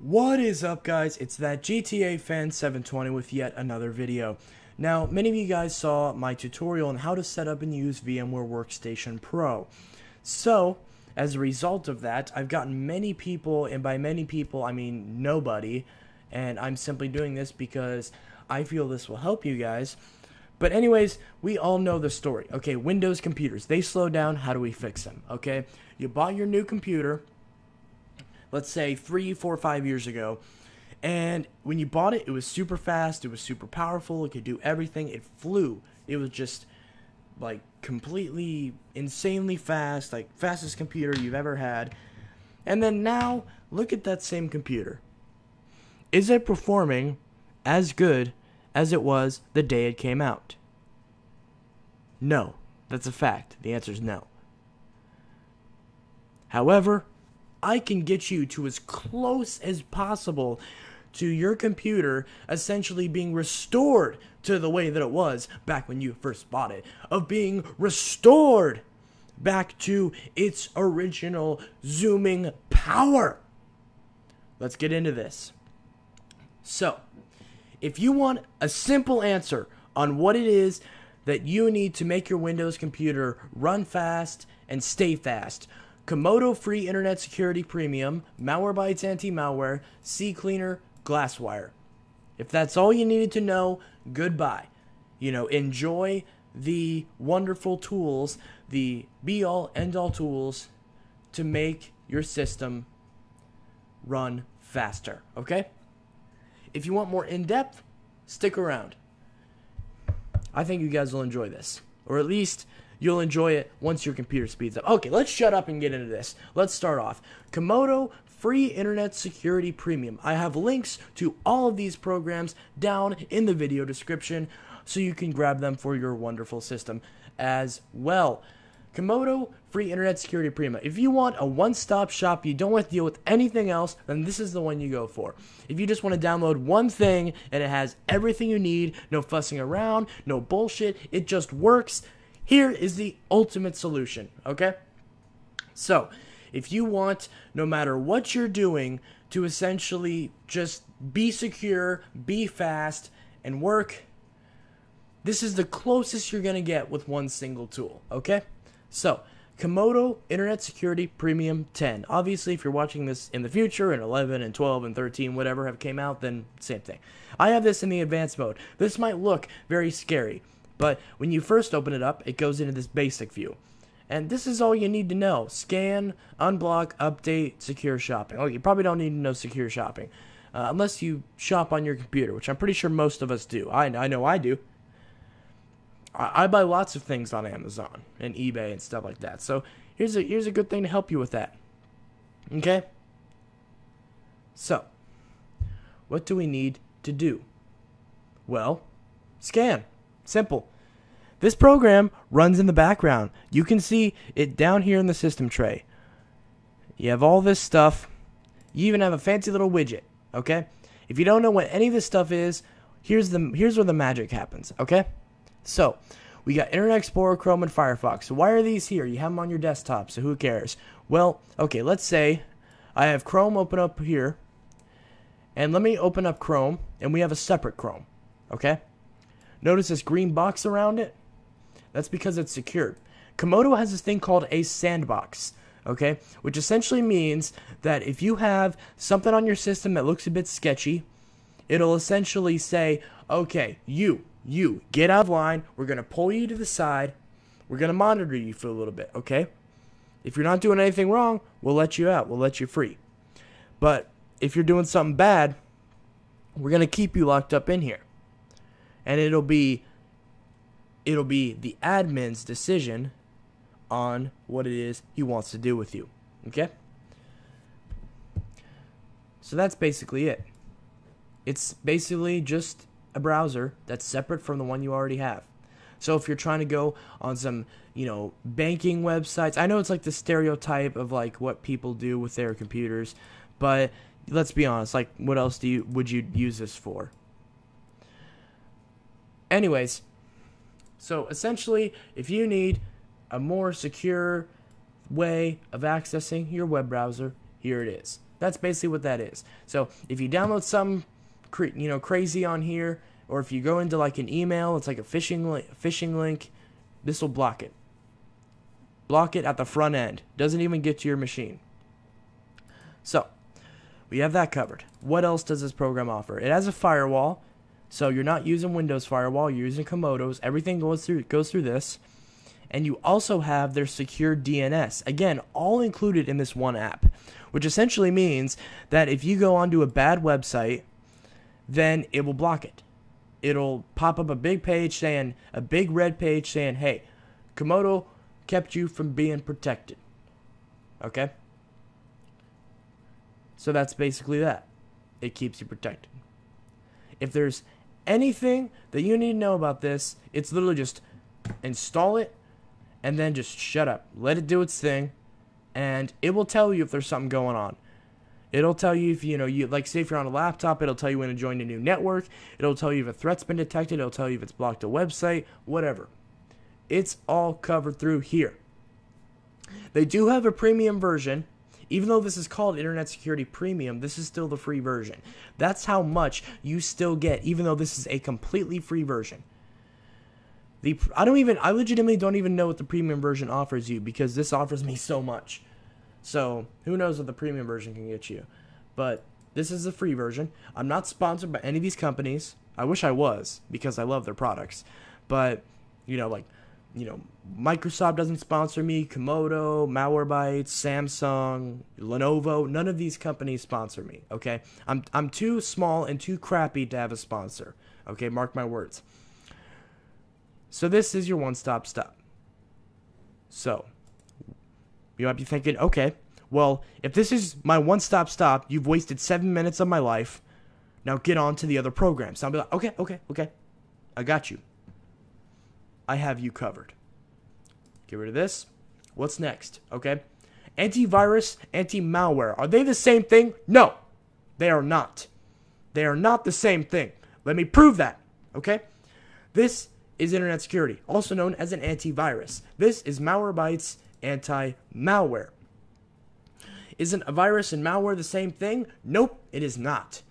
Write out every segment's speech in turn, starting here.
What is up guys? It's that GTA fan 720 with yet another video. Now, many of you guys saw my tutorial on how to set up and use VMware Workstation Pro. So, as a result of that, I've gotten many people, and by many people I mean nobody, and I'm simply doing this because I feel this will help you guys. But anyways, we all know the story. Okay, Windows computers, they slow down, how do we fix them? Okay, you bought your new computer, let's say three, four, five years ago. And when you bought it, it was super fast, it was super powerful, it could do everything, it flew. It was just like completely insanely fast, like fastest computer you've ever had. And then now, look at that same computer. Is it performing as good as it was the day it came out? No, that's a fact. The answer is no. However, I can get you to as close as possible to your computer essentially being restored to the way that it was back when you first bought it, of being restored back to its original zooming power. Let's get into this. So, if you want a simple answer on what it is that you need to make your Windows computer run fast and stay fast, Comodo Free Internet Security Premium, Malwarebytes Anti-Malware, CCleaner, Glasswire. If that's all you needed to know, goodbye. You know, enjoy the wonderful tools, the be all end all tools to make your system run faster, okay? If you want more in depth, stick around. I think you guys will enjoy this. Or at least You'll enjoy it once your computer speeds up. Okay, let's shut up and get into this. Let's start off. Comodo Free Internet Security Premium. I have links to all of these programs down in the video description so you can grab them for your wonderful system as well. Comodo Free Internet Security Premium. If you want a one stop shop, you don't want to deal with anything else, then this is the one you go for. If you just want to download one thing and it has everything you need, no fussing around, no bullshit, it just works, here is the ultimate solution, okay? So, if you want, no matter what you're doing, to essentially just be secure, be fast, and work, this is the closest you're going to get with one single tool, okay? So, Comodo Internet Security Premium 10. Obviously, if you're watching this in the future, and 11 and 12 and 13, whatever have came out, then same thing. I have this in the advanced mode. This might look very scary. But when you first open it up, it goes into this basic view. And this is all you need to know. Scan, unblock, update, secure shopping. Oh, you probably don't need to know secure shopping. Uh, unless you shop on your computer, which I'm pretty sure most of us do. I, I know I do. I, I buy lots of things on Amazon and eBay and stuff like that. So here's a here's a good thing to help you with that. Okay? So, what do we need to do? Well, scan. Simple. This program runs in the background. You can see it down here in the system tray. You have all this stuff. You even have a fancy little widget, okay? If you don't know what any of this stuff is, here's the here's where the magic happens, okay? So, we got Internet Explorer, Chrome, and Firefox. So why are these here? You have them on your desktop, so who cares? Well, okay, let's say I have Chrome open up here, and let me open up Chrome, and we have a separate Chrome, okay? Notice this green box around it? That's because it's secured. Comodo has this thing called a sandbox, okay? Which essentially means that if you have something on your system that looks a bit sketchy, it'll essentially say, okay, you, you, get out of line. We're going to pull you to the side. We're going to monitor you for a little bit, okay? If you're not doing anything wrong, we'll let you out. We'll let you free. But if you're doing something bad, we're going to keep you locked up in here and it'll be it'll be the admin's decision on what it is he wants to do with you. Okay? So that's basically it. It's basically just a browser that's separate from the one you already have. So if you're trying to go on some, you know, banking websites, I know it's like the stereotype of like what people do with their computers, but let's be honest, like what else do you would you use this for? Anyways, so essentially, if you need a more secure way of accessing your web browser, here it is. That's basically what that is. So if you download some, you know, crazy on here, or if you go into like an email, it's like a phishing li- phishing link, this will block it. Block it at the front end. Doesn't even get to your machine. So we have that covered. What else does this program offer? It has a firewall. So you're not using Windows firewall, you're using Comodo's. Everything goes through goes through this. And you also have their secure DNS. Again, all included in this one app, which essentially means that if you go onto a bad website, then it will block it. It'll pop up a big page saying, a big red page saying, hey, Comodo kept you from being protected. Okay? So that's basically that. It keeps you protected. If there's anything that you need to know about this, it's literally just install it and then just shut up. Let it do its thing and it will tell you if there's something going on. It'll tell you if you know you like say if you're on a laptop, it'll tell you when to join a new network. It'll tell you if a threat's been detected, it'll tell you if it's blocked a website, whatever. It's all covered through here. They do have a premium version even though this is called Internet Security Premium, this is still the free version. That's how much you still get, even though this is a completely free version. The I don't even I legitimately don't even know what the premium version offers you because this offers me so much. So who knows what the premium version can get you. But this is the free version. I'm not sponsored by any of these companies. I wish I was because I love their products. But you know, like you know, Microsoft doesn't sponsor me, Comodo, Malwarebytes, Samsung, Lenovo, none of these companies sponsor me, okay? I'm I'm too small and too crappy to have a sponsor. Okay, mark my words. So this is your one-stop stop. So, you might be thinking, okay, well, if this is my one-stop stop, you've wasted 7 minutes of my life. Now get on to the other programs. I'll be like, okay, okay, okay. I got you. I have you covered. Get rid of this. What's next? Okay. Antivirus, anti malware. Are they the same thing? No, they are not. They are not the same thing. Let me prove that. Okay. This is internet security, also known as an antivirus. This is Malwarebytes anti malware. Isn't a virus and malware the same thing? Nope, it is not.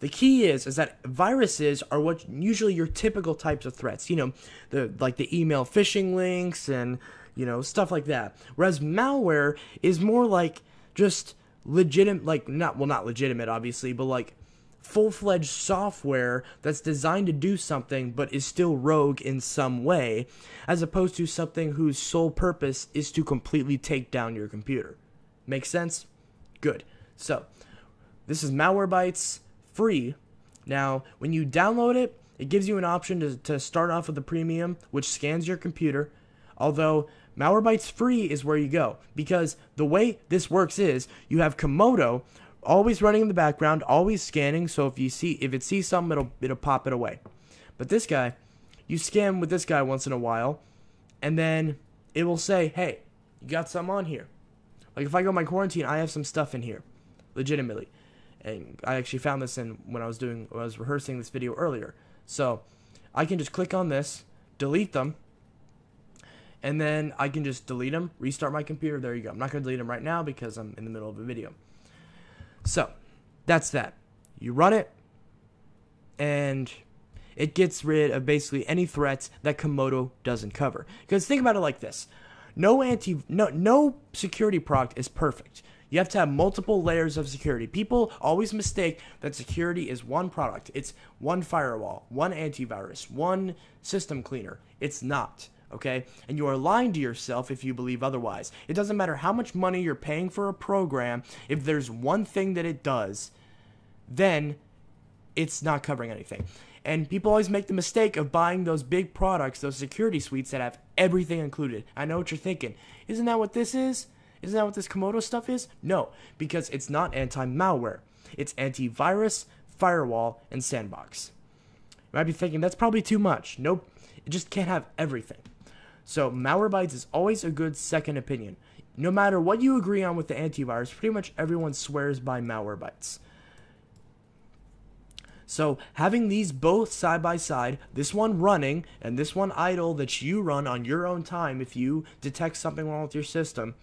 The key is is that viruses are what usually your typical types of threats. You know, the like the email phishing links and you know stuff like that. Whereas malware is more like just legitimate, like not well, not legitimate, obviously, but like full-fledged software that's designed to do something but is still rogue in some way as opposed to something whose sole purpose is to completely take down your computer make sense good so this is Malware malwarebytes free. Now, when you download it, it gives you an option to, to start off with the premium, which scans your computer. Although Malwarebytes free is where you go because the way this works is you have Comodo always running in the background, always scanning. So if you see if it sees something, it'll it'll pop it away. But this guy, you scan with this guy once in a while, and then it will say, "Hey, you got some on here." Like if I go my quarantine, I have some stuff in here, legitimately and I actually found this in when I was doing when I was rehearsing this video earlier. So I can just click on this, delete them, and then I can just delete them, restart my computer. There you go. I'm not going to delete them right now because I'm in the middle of a video. So that's that. You run it, and it gets rid of basically any threats that Comodo doesn't cover. Because think about it like this: no anti, no no security product is perfect. You have to have multiple layers of security. People always mistake that security is one product. It's one firewall, one antivirus, one system cleaner. It's not, okay? And you are lying to yourself if you believe otherwise. It doesn't matter how much money you're paying for a program, if there's one thing that it does, then it's not covering anything. And people always make the mistake of buying those big products, those security suites that have everything included. I know what you're thinking. Isn't that what this is? Isn't that what this Comodo stuff is? No, because it's not anti malware. It's antivirus, firewall, and sandbox. You might be thinking that's probably too much. Nope, it just can't have everything. So Malwarebytes is always a good second opinion. No matter what you agree on with the antivirus, pretty much everyone swears by Malwarebytes. So having these both side by side, this one running and this one idle that you run on your own time if you detect something wrong with your system,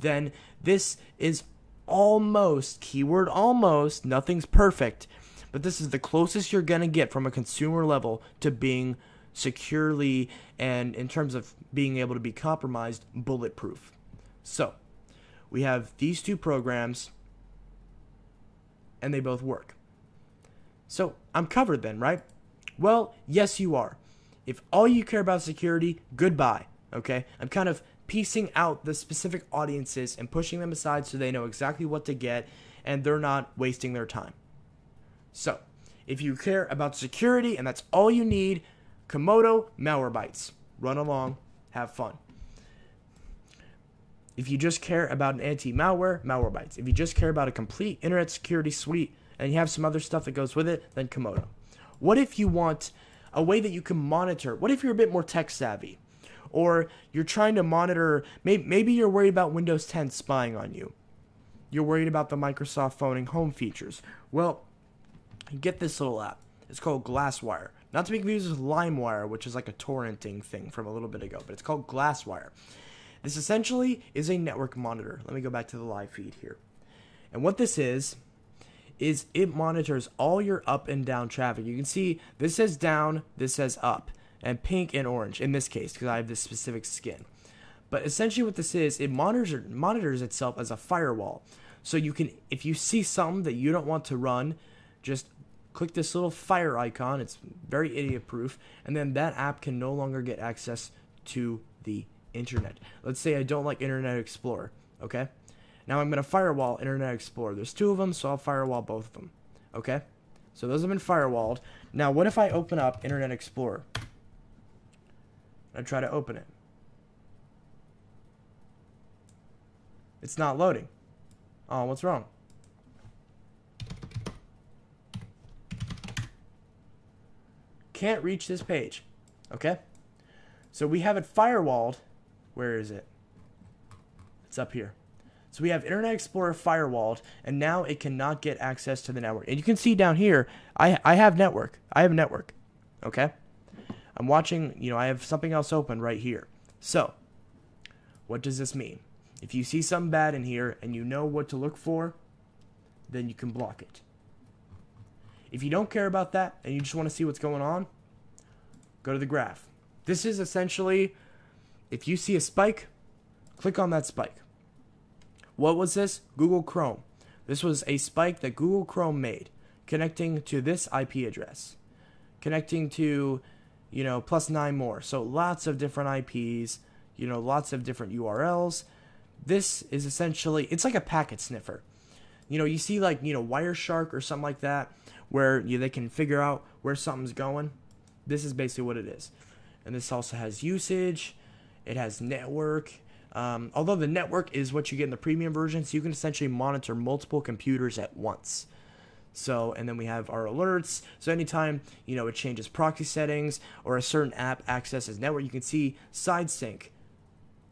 then this is almost, keyword almost, nothing's perfect, but this is the closest you're going to get from a consumer level to being securely and in terms of being able to be compromised, bulletproof. So, we have these two programs and they both work. So, I'm covered then, right? Well, yes, you are. If all you care about security, goodbye. Okay? I'm kind of piecing out the specific audiences and pushing them aside so they know exactly what to get and they're not wasting their time. So, if you care about security and that's all you need, Comodo Malwarebytes. Run along, have fun. If you just care about an anti-malware, Malwarebytes. If you just care about a complete internet security suite and you have some other stuff that goes with it, then Comodo. What if you want a way that you can monitor? What if you're a bit more tech savvy? Or you're trying to monitor, maybe, maybe you're worried about Windows 10 spying on you. You're worried about the Microsoft Phone and Home features. Well, get this little app. It's called Glasswire. Not to be confused with LimeWire, which is like a torrenting thing from a little bit ago, but it's called Glasswire. This essentially is a network monitor. Let me go back to the live feed here. And what this is, is it monitors all your up and down traffic. You can see this says down, this says up, and pink and orange in this case because I have this specific skin. But essentially what this is, it monitors monitors itself as a firewall. So you can if you see something that you don't want to run, just click this little fire icon. It's very idiot proof and then that app can no longer get access to the internet. Let's say I don't like Internet Explorer, okay? Now I'm going to firewall Internet Explorer. There's two of them, so I'll firewall both of them. Okay? So those have been firewalled. Now what if I open up Internet Explorer? I try to open it. It's not loading. Oh, what's wrong? Can't reach this page. Okay? So we have it firewalled. Where is it? It's up here. So we have Internet Explorer firewalled, and now it cannot get access to the network. And you can see down here, I, I have network. I have network. Okay? I'm watching, you know, I have something else open right here. So, what does this mean? If you see something bad in here and you know what to look for, then you can block it. If you don't care about that and you just want to see what's going on, go to the graph. This is essentially, if you see a spike, click on that spike. What was this? Google Chrome. This was a spike that Google Chrome made connecting to this IP address, connecting to, you know, plus nine more. So lots of different IPs, you know, lots of different URLs. This is essentially, it's like a packet sniffer. You know, you see like, you know, Wireshark or something like that, where you, they can figure out where something's going. This is basically what it is. And this also has usage, it has network, um, although the network is what you get in the premium version, so you can essentially monitor multiple computers at once. So, and then we have our alerts. So anytime, you know, it changes proxy settings or a certain app accesses network, you can see side sync,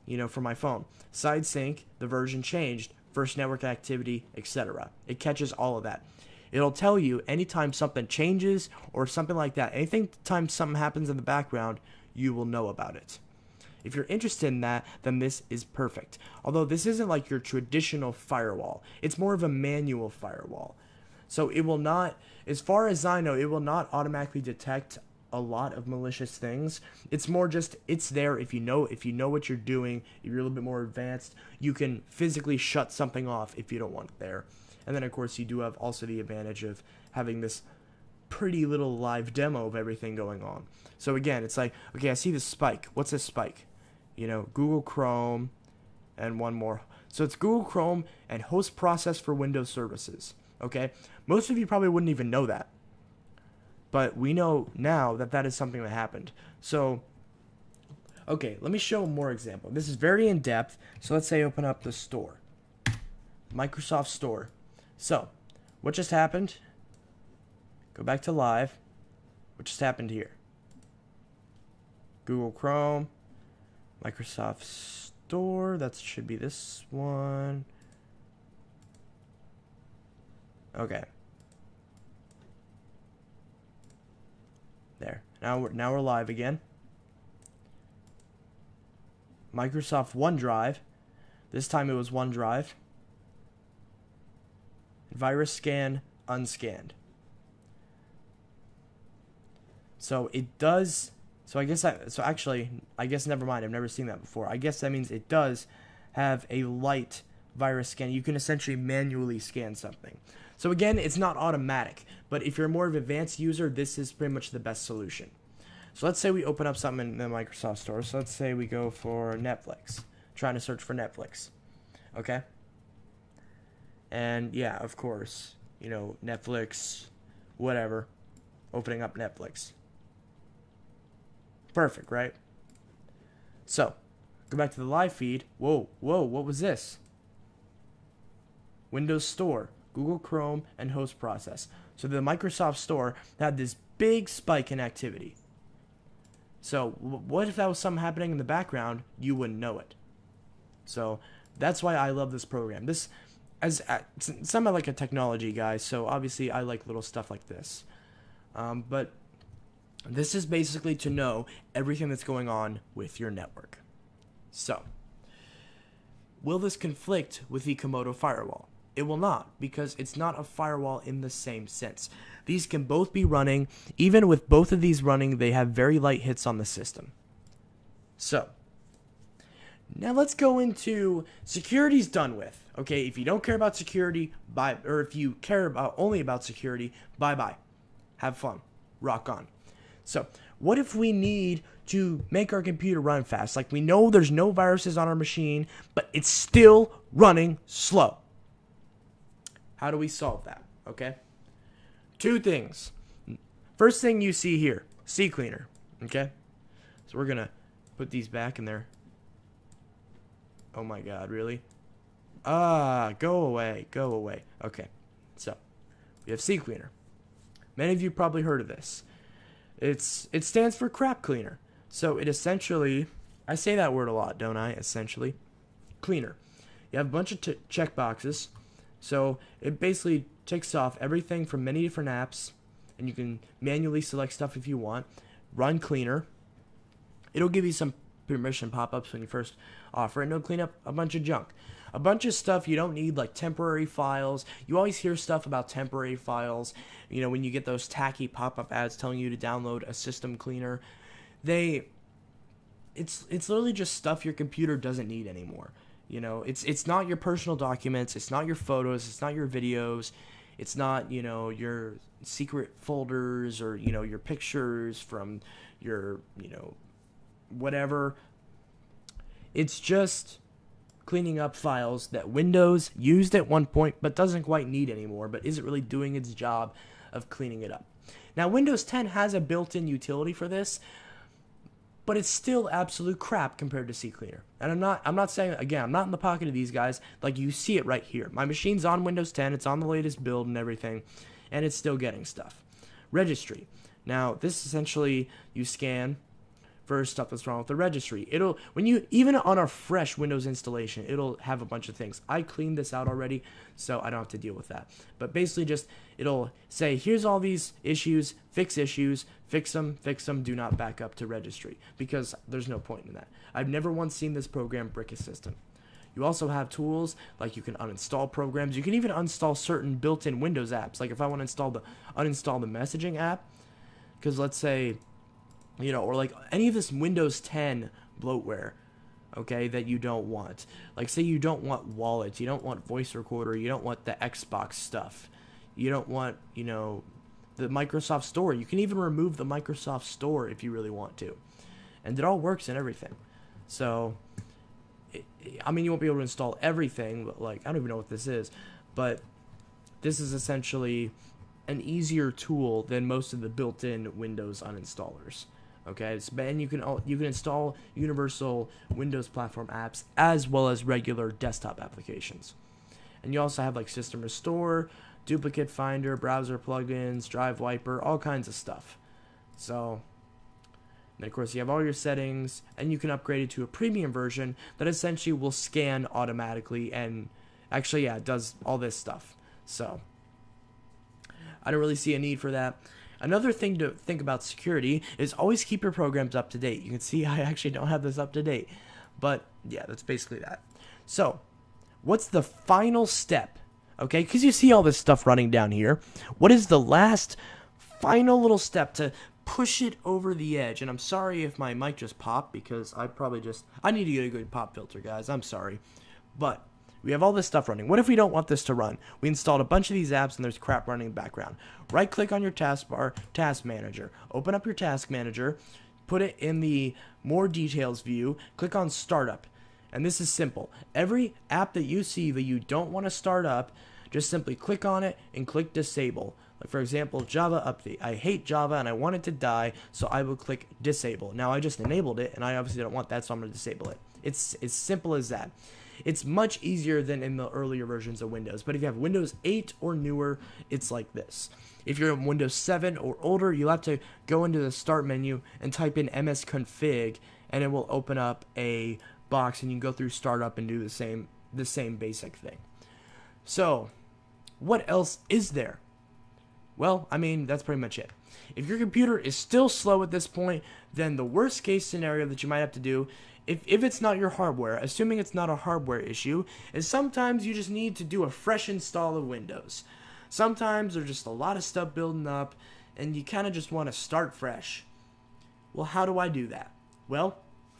you know, for my phone. Side sync, the version changed, first network activity, etc. It catches all of that. It'll tell you anytime something changes or something like that. Anytime something happens in the background, you will know about it. If you're interested in that, then this is perfect. Although this isn't like your traditional firewall, it's more of a manual firewall. So it will not, as far as I know, it will not automatically detect a lot of malicious things. It's more just it's there if you know if you know what you're doing, if you're a little bit more advanced, you can physically shut something off if you don't want it there. And then of course you do have also the advantage of having this pretty little live demo of everything going on. So again, it's like, okay, I see this spike. What's this spike? you know, Google Chrome, and one more. So it's Google Chrome and host process for Windows services. Okay, most of you probably wouldn't even know that, but we know now that that is something that happened. So, okay, let me show more example. This is very in depth. So let's say open up the store, Microsoft Store. So, what just happened? Go back to live. What just happened here? Google Chrome, Microsoft Store. That should be this one. Okay. There. Now we're now we're live again. Microsoft OneDrive. This time it was OneDrive. virus scan unscanned. So it does. So I guess I. So actually, I guess never mind. I've never seen that before. I guess that means it does have a light virus scan. You can essentially manually scan something. So again, it's not automatic, but if you're more of an advanced user, this is pretty much the best solution. So let's say we open up something in the Microsoft Store. So let's say we go for Netflix, trying to search for Netflix. Okay? And yeah, of course, you know, Netflix, whatever, opening up Netflix. Perfect, right? So, go back to the live feed. Whoa, whoa, what was this? Windows Store, Google Chrome, and host process. So the Microsoft Store had this big spike in activity. So what if that was something happening in the background? You wouldn't know it. So that's why I love this program. This, as some like a technology guy, so obviously I like little stuff like this. Um, but this is basically to know everything that's going on with your network. So, will this conflict with the Comodo firewall? It will not, because it's not a firewall in the same sense. These can both be running. Even with both of these running, they have very light hits on the system. So, now let's go into security's done with. Okay, if you don't care about security, bye. Or if you care about only about security, bye bye. Have fun. Rock on. So, what if we need to make our computer run fast? Like we know there's no viruses on our machine, but it's still running slow. How do we solve that? Okay? Two things. First thing you see here, CCleaner. Okay? So we're going to put these back in there. Oh my god, really? Ah, go away, go away. Okay, so we have CCleaner. Many of you probably heard of this. It's it stands for crap cleaner. So it essentially, I say that word a lot, don't I? Essentially, cleaner. You have a bunch of check boxes. So it basically takes off everything from many different apps, and you can manually select stuff if you want. Run cleaner. It'll give you some permission pop-ups when you first offer it, and it'll clean up a bunch of junk a bunch of stuff you don't need, like temporary files. You always hear stuff about temporary files. You know, when you get those tacky pop up ads telling you to download a system cleaner, they. It's, it's literally just stuff your computer doesn't need anymore. You know, it's it's not your personal documents, it's not your photos, it's not your videos, it's not you know your secret folders or you know your pictures from your you know whatever. It's just cleaning up files that Windows used at one point but doesn't quite need anymore, but isn't really doing its job of cleaning it up. Now, Windows 10 has a built in utility for this, but it's still absolute crap compared to CCleaner. And I'm not I'm not saying again, I'm not in the pocket of these guys. Like you see it right here. My machine's on Windows 10, it's on the latest build and everything, and it's still getting stuff. Registry. Now, this essentially you scan for stuff that's wrong with the registry. It'll when you even on a fresh Windows installation, it'll have a bunch of things. I cleaned this out already, so I don't have to deal with that. But basically just it'll say here's all these issues, fix issues, fix them, fix them, do not back up to registry because there's no point in that. I've never once seen this program brick a system. You also have tools like you can uninstall programs. You can even uninstall certain built-in Windows apps. Like if I want to install the uninstall the messaging app, because let's say you know, or like any of this Windows 10 bloatware, okay, that you don't want. Like, say you don't want wallets, you don't want voice recorder, you don't want the Xbox stuff, you don't want, you know, the Microsoft Store. You can even remove the Microsoft Store if you really want to. And it all works and everything. So, it, I mean, you won't be able to install everything, but like, I don't even know what this is, but this is essentially an easier tool than most of the built-in Windows uninstallers. Okay, and you can you can install universal Windows platform apps as well as regular desktop applications. And you also have like System Restore, Duplicate Finder, browser plugins, Drive Wiper, all kinds of stuff. So, and of course you have all your settings, and you can upgrade it to a premium version that essentially will scan automatically and actually yeah, it does all this stuff. So, I don't really see a need for that. Another thing to think about security is always keep your programs up to date. You can see I actually don't have this up to date. But yeah, that's basically that. So, what's the final step Okay, because you see all this stuff running down here. What is the last final little step to push it over the edge? And I'm sorry if my mic just popped because I probably just I need to get a good pop filter, guys. I'm sorry, but we have all this stuff running. What if we don't want this to run? We installed a bunch of these apps and there's crap running in the background. Right click on your taskbar, Task Manager. Open up your Task Manager, put it in the More Details view, click on Startup. And this is simple. Every app that you see that you don't want to start up, just simply click on it and click Disable. Like for example, Java update. I hate Java and I want it to die, so I will click Disable. Now I just enabled it and I obviously don't want that, so I'm going to disable it. It's as simple as that. It's much easier than in the earlier versions of Windows. But if you have Windows 8 or newer, it's like this. If you're in Windows 7 or older, you'll have to go into the Start menu and type in msconfig, and it will open up a box, and you can go through Startup and do the same the same basic thing. So, what else is there? Well, I mean, that's pretty much it. If your computer is still slow at this point, then the worst case scenario that you might have to do if, if it's not your hardware, assuming it's not a hardware issue, is sometimes you just need to do a fresh install of Windows. Sometimes there's just a lot of stuff building up, and you kind of just want to start fresh. Well, how do I do that? Well,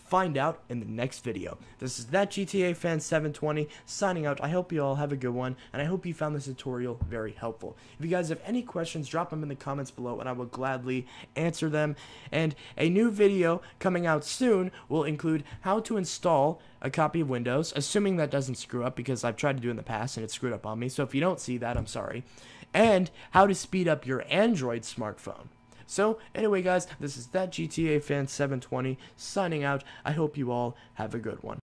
find out in the next video. This is that GTA fan 720 signing out. I hope you all have a good one, and I hope you found this tutorial very helpful. If you guys have any questions, drop them in the comments below, and I will gladly answer them. And a new video coming out soon will include how to install a copy of Windows, assuming that doesn't screw up, because I've tried to do in the past and it screwed up on me. So if you don't see that, I'm sorry. And how to speed up your Android smartphone. So, anyway, guys, this is that GTA Fan 720 signing out. I hope you all have a good one.